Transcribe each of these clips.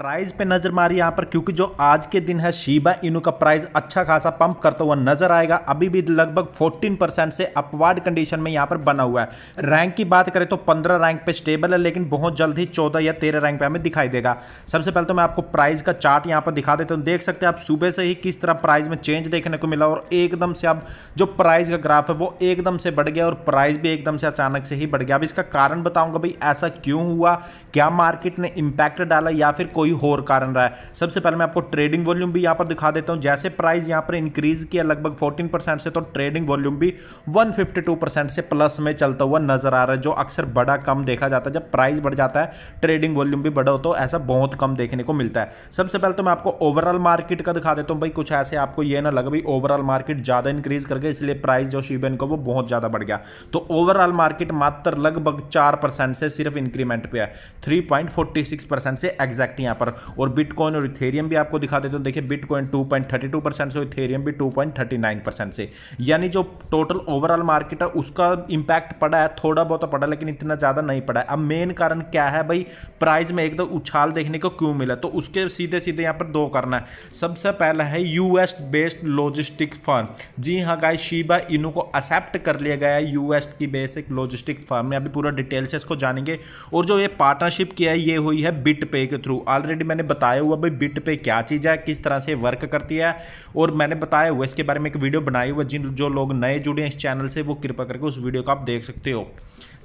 Price पे नज़र मारी यहाँ पर, क्योंकि जो आज के दिन है, शीबा इनू का प्राइस अच्छा खासा पंप करता हुआ नज़र आएगा। अभी भी लगभग 14 परसेंट से अपवार्ड कंडीशन में यहाँ पर बना हुआ है। रैंक की बात करें तो 15 रैंक पे स्टेबल है, लेकिन बहुत जल्द ही 14 या 13 रैंक पे हमें दिखाई देगा। सबसे पहले तो मैं आपको प्राइस का चार्ट यहाँ पर दिखा देता हूँ। देख सकते हैं आप सुबह से ही किस तरह प्राइस में चेंज देखने को मिला, और एकदम से अब जो प्राइस का ग्राफ है, वो एकदम से बढ़ गया, और प्राइस भी एकदम से अचानक से ही बढ़ गया। अब इसका कारण बताऊँगा भाई, ऐसा क्यों हुआ? क्या मार्केट ने इंपैक्ट डाला, या फिर कोई और कारण रहा है। सबसे पहले मैं आपको ट्रेडिंग वॉल्यूम भी यहाँ पर दिखा देता हूँ। जैसे प्राइस यहाँ पर इंक्रीज किया लगभग 14 परसेंट से तो ट्रेडिंग वॉल्यूम भी 152 परसेंट से प्लस में चलता हुआ नज़र आ रहा है, जो अक्सर बड़ा कम देखा जाता है। जब प्राइस बढ़ जाता है ट्रेडिंग वॉल्यूम भी बड़ा हो तो ऐसा बहुत कम देखने को मिलता है। सबसे पहले तो मैं आपको ओवरऑल मार्केट का दिखा देता हूँ। भाई, कुछ ऐसे आपको ये ना लगे, भाई ओवरऑल मार्केट ज़्यादा इंक्रीज कर गया, इसलिए प्राइस जो शिबेन को वो बहुत ज़्यादा बढ़ गया। तो ओवरऑल मार्केट मात्र लगभग चार परसेंट से सिर्फ़ इंक्रीमेंट पे है। थ्री परसेंट से एग्जैक्ट यहाँ पर। और बिटकॉइन और इथेरियम भी आपको दिखा देते हो देखिए बिटकॉइन 2.32 परसेंट से इथेरियम भी 2.39 परसेंट से। यानी जो टोटल ओवरऑल मार्केट है, उसका इंपैक्ट पड़ा है, थोड़ा बहुत पड़ा, लेकिन इतना ज़्यादा नहीं पड़ा है। अब मेन कारण क्या है भाई? प्राइस में एकदम उछाल देखने को क्यों मिला? तो उसके सीधे सीधे यहाँ पर दो करना है। सबसे पहला है यूएस बेस्ड लॉजिस्टिक फर्म जी हाँ गाय शीबा इनू को एक्सेप्ट कर लिया गया है यूएस की बेसिक लॉजिस्टिक फर्म में। अभी पूरा डिटेल से इसको जानेंगे। और जो ये पार्टनरशिप किया है, ये हुई है बिट पे के थ्रू ऑलरेडी मैंने बताया हुआ भाई बिट पे क्या चीज़ है, किस तरह से वर्क करती है। और मैंने बताया हुआ, इसके बारे में एक वीडियो बनाई हुआ जिन जो लोग नए जुड़े हैं इस चैनल से, वो कृपा करके उस वीडियो को आप देख सकते हो।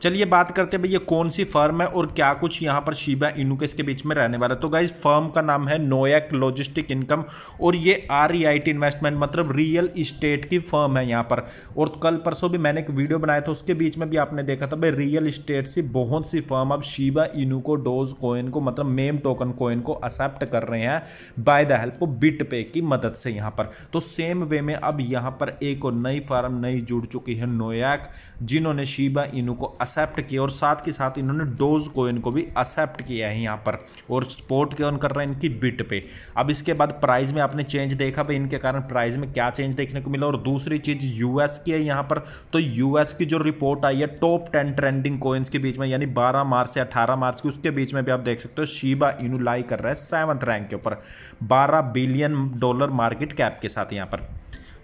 चलिए बात करते हैं भाई, ये कौन सी फर्म है और क्या कुछ यहाँ पर शिबा इनू के इसके बीच में रहने वाला है? तो गाइज़ फर्म का नाम है नोएक लॉजिस्टिक इनकम और ये आर इन्वेस्टमेंट मतलब रियल इस्टेट की फर्म है यहाँ पर। और कल परसों भी मैंने एक वीडियो बनाया था, उसके बीच में भी आपने देखा था भाई रियल इस्टेट से बहुत सी फर्म अब शिबा इनू को, डोज कोइन को मतलब मेम टोकन कोइन को एक्सेप्ट कर रहे हैं by the help of BitPay की मदद से यहाँ पर। तो सेम वे में अब यहाँ पर एक और नई फर्म नई जुड़ चुकी है नोयाक जिन्होंने शिबा इनू को एक्सेप्ट किया और साथ के साथ इन्होंने डोज कोइन को भी एक्सेप्ट किया है यहाँ पर और सपोर्ट कौन कर रहे हैं इनकी बिट पे। अब इसके बाद प्राइस में आपने चेंज देखा भाई, इनके कारण प्राइस में क्या चेंज देखने को मिला? और दूसरी चीज़ यूएस की है यहाँ पर तो यूएस की जो रिपोर्ट आई है टॉप टेन ट्रेंडिंग कोइंस के बीच में, यानी 12 मार्च से 18 मार्च की, उसके बीच में भी आप देख सकते हो शीबा इनू लाई कर रहा है सेवंथ रैंक के ऊपर। 12 बिलियन डॉलर मार्केट कैप के साथ यहाँ पर।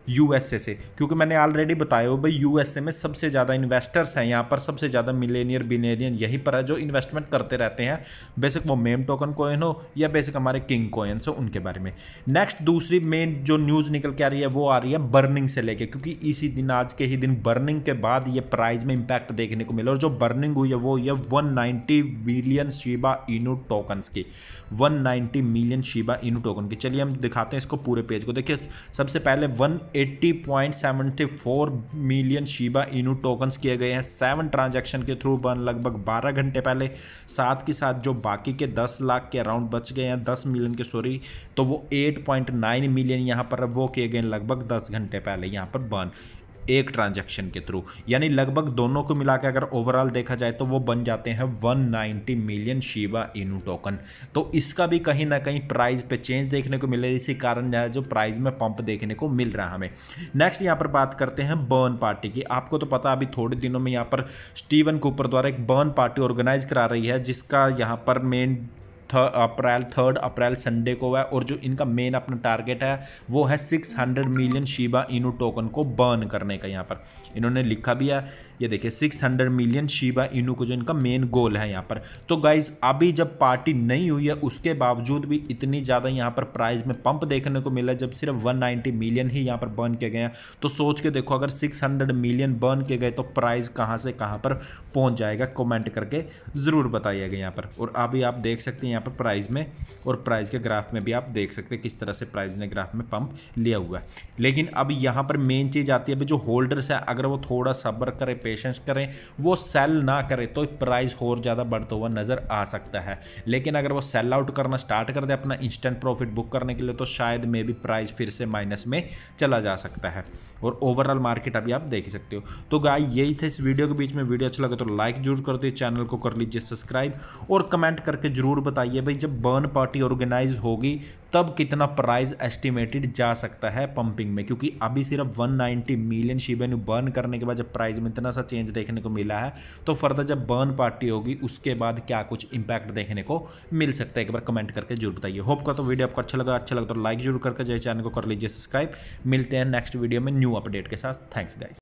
यूएसए से। क्योंकि मैंने ऑलरेडी बताया हो, भाई यूएसए में सबसे ज़्यादा इन्वेस्टर्स हैं, यहाँ पर सबसे ज़्यादा मिलेनियर बिनेरियन यहीं पर है जो इन्वेस्टमेंट करते रहते हैं। बेसिक वो मेम टोकन कोइन हो या बेसिक हमारे किंग कोइन्स हो, उनके बारे में। नेक्स्ट दूसरी मेन जो न्यूज़ निकल के आ रही है, वो आ रही है बर्निंग से लेके। क्योंकि इसी दिन, आज के ही दिन बर्निंग के बाद ये प्राइस में इंपैक्ट देखने को मिला। और जो बर्निंग हुई है, वो है वन मिलियन शीबा इनू टोकन्स की। वन मिलियन शीबा इनू टोकन की। चलिए हम दिखाते हैं इसको पूरे पेज को। देखिए, सबसे पहले वन 80.74 मिलियन शीबा इनू टोकन्स किए गए हैं। सेवन ट्रांजैक्शन के थ्रू बन लगभग 12 घंटे पहले, साथ के साथ जो बाकी के 10 लाख के अराउंड बच गए हैं 10 मिलियन के, सॉरी तो वो 8.9 मिलियन यहाँ पर वो किए गए लगभग 10 घंटे पहले यहाँ पर बर्न। एक ट्रांजैक्शन के थ्रू यानी लगभग दोनों को मिला के अगर ओवरऑल देखा जाए तो वो बन जाते हैं 190 मिलियन शीबा इनू टोकन तो इसका भी कहीं ना कहीं प्राइस पे चेंज देखने को मिले इसी कारण है जो प्राइस में पंप देखने को मिल रहा है हमें। नेक्स्ट यहाँ पर बात करते हैं बर्न पार्टी की। आपको तो पता अभी थोड़े दिनों में यहाँ पर स्टीवन कूपर द्वारा एक बर्न पार्टी ऑर्गेनाइज करा रही है, जिसका यहाँ पर main April third April Sunday को है और जो इनका मेन अपना टारगेट है, वो है 600 मिलियन शीबा इनू टोकन को बर्न करने का यहाँ पर। इन्होंने लिखा भी है, ये देखिए 600 मिलियन शीबा इनू को जो इनका मेन गोल है यहाँ पर। तो गाइज़ अभी जब पार्टी नहीं हुई है, उसके बावजूद भी इतनी ज़्यादा यहाँ पर प्राइस में पंप देखने को मिला जब सिर्फ़ 190 मिलियन ही यहाँ पर बर्न किए गए हैं। तो सोच के देखो, अगर 600 मिलियन बर्न किए गए तो प्राइस कहाँ से कहाँ पर पहुँच जाएगा कॉमेंट करके ज़रूर बताइएगा यहाँ पर। और अभी आप देख सकते हैं यहाँ पर प्राइस में और प्राइस के ग्राफ में भी आप देख सकते हैं किस तरह से प्राइस ने ग्राफ में पंप लिया हुआ है। लेकिन अब यहाँ पर मेन चीज़ आती है जो होल्डर्स है, अगर वो थोड़ा सब्र करें पेशेंस करें, वो सेल ना करें तो प्राइस और ज़्यादा बढ़ता हुआ नज़र आ सकता है। लेकिन अगर वो सेल आउट करना स्टार्ट कर दे अपना इंस्टेंट प्रॉफिट बुक करने के लिए तो शायद मे भी प्राइस फिर से माइनस में चला जा सकता है। और ओवरऑल मार्केट अभी आप देख सकते हो। तो गाय यही थे इस वीडियो के बीच में। वीडियो अच्छा लगे तो लाइक ज़रूर कर दिए चैनल को कर लीजिए सब्सक्राइब और कमेंट करके ज़रूर बताइए भाई, जब बर्न पार्टी ऑर्गेनाइज होगी, तब कितना प्राइस एस्टिमेटेड जा सकता है पंपिंग में? क्योंकि अभी सिर्फ़ 190 मिलियन शिबेनु बर्न करने के बाद जब प्राइस में इतना सा चेंज देखने को मिला है तो फर्दर जब बर्न पार्टी होगी, उसके बाद क्या कुछ इंपैक्ट देखने को मिल सकता है? एक बार कमेंट करके ज़रूर बताइए। होप का तो वीडियो आपको अच्छा लगा अच्छा लगा तो लाइक ज़रूर करके जैसे चैनल को कर लीजिए सब्सक्राइब मिलते हैं नेक्स्ट वीडियो में न्यू अपडेट के साथ। Thanks guys